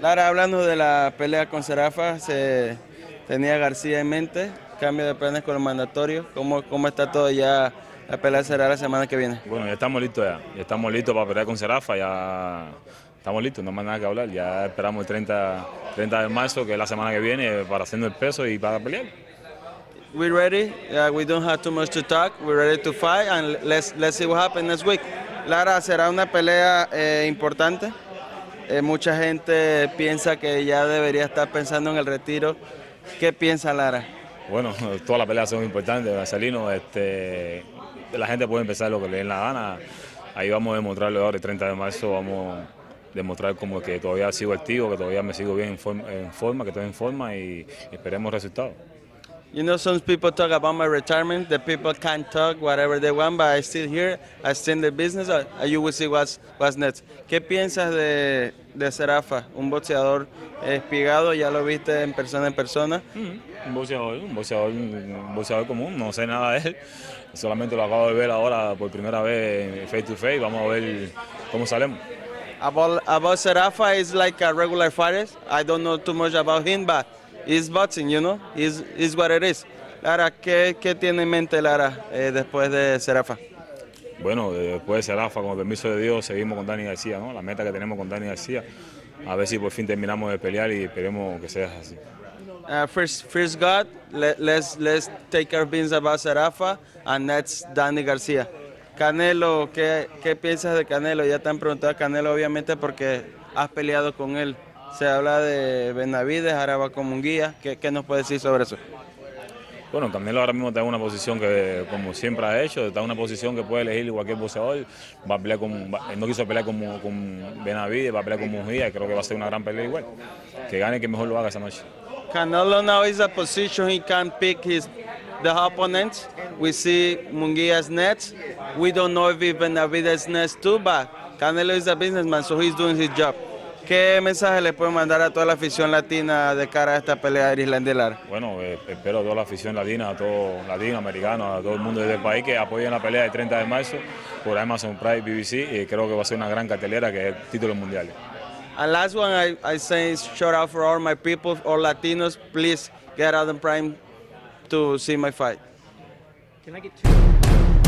Lara, hablando de la pelea con Serafa, se tenía García en mente, cambio de planes con los mandatorios, ¿cómo, cómo está todo ya? La pelea será la semana que viene. Bueno, ya estamos listos ya, ya estamos listos para pelear con Serafa, ya estamos listos, no hay más nada que hablar, ya esperamos el 30, 30 de marzo, que es la semana que viene, para hacernos el peso y para pelear. We're ready, uh, we don't have too much to talk, we're ready to fight and let's, let's see what happens next week. Lara, será una pelea eh, importante. Eh, mucha gente piensa que ya debería estar pensando en el retiro. ¿Qué piensa Lara? Bueno, todas las peleas son importantes, Marcelino. Este, la gente puede empezar lo que le den la gana. Ahí vamos a demostrarlo ahora el 30 de marzo, vamos a demostrar como que todavía sigo activo, que todavía me sigo bien en forma, en forma que estoy en forma y esperemos resultados. You know, some people talk about my retirement. The people can't talk whatever they want, but I still here. I still in the business. Uh, you will see what's, what's next. ¿Qué piensas de, de Serafa? Un boxeador espigado, ya lo viste en persona en persona. Un boxeador, un boxeador, un boxeador común, no sé nada de él. Solamente lo acabo de ver ahora por primera vez face to face. Vamos a ver cómo salemos. About, about Serafa is like a regular fighter. I don't know too much about him, but he's boxing, you know. He's, he's what it is. Lara, ¿qué, qué tiene en mente Lara eh, después de Serafa? Bueno, después de Serafa, con el permiso de Dios, seguimos con Dani García, ¿no? La meta que tenemos con Dani García. A ver si por fin terminamos de pelear y esperemos que sea así. Uh, first, first God, let, let's, let's take our business about Serafa, and that's Dani García. Canelo, ¿qué, ¿qué piensas de Canelo? Ya te han preguntado a Canelo, obviamente, porque has peleado con él. Se habla de Benavides, ahora va como un guía. ¿Qué, ¿Qué, nos puedes decir sobre eso? Bueno, Canelo ahora mismo está en una posición que, como siempre ha hecho, está en una posición que puede elegir cualquier boxeador. Va a pelear con, va, no quiso pelear con, con Benavides, va a pelear con Mujía, creo que va a ser una gran pelea igual. Que gane, que mejor lo haga esa noche. Canelo now is a position he can pick his the opponents. We see Munguia's nets. We don't know if Benavides nets too, but Canelo is a businessman, so he's doing his job. ¿Qué mensaje le puede mandar a toda la afición latina de cara a esta pelea de Islandia Lara? Bueno, eh, espero a toda la afición latina, a todo latino, americano, a todo el mundo del país que apoyen la pelea del 30 de marzo por Amazon Prime BBC y creo que va a ser una gran cartelera que es el título mundial. And last one, I, I say shout out for all my people, all Latinos, please get out on Prime to see my fight. Can I get two?